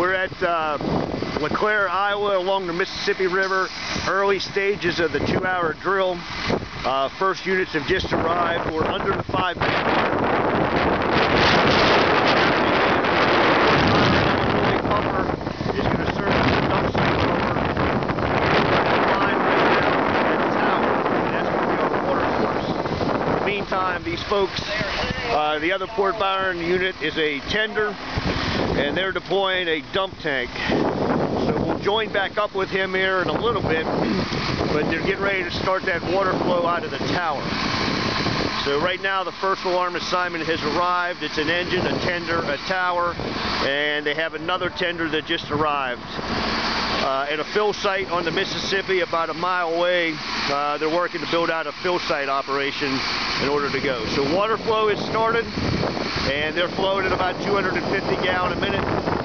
We're at uh, Le Claire, Iowa, along the Mississippi River. Early stages of the two-hour drill. Uh, first units have just arrived. We're under the five is going to serve as the dump site cover. Line right down at the tower, and that's going to water source. Meantime, these folks, uh, the other Port Byron unit is a tender, and they're deploying a dump tank. So we'll join back up with him here in a little bit, but they're getting ready to start that water flow out of the tower. So right now the first alarm assignment has arrived. It's an engine, a tender, a tower, and they have another tender that just arrived. Uh, at a fill site on the Mississippi about a mile away, uh, they're working to build out a fill site operation in order to go. So water flow is started, and they're flowing at about 250 gallon a minute,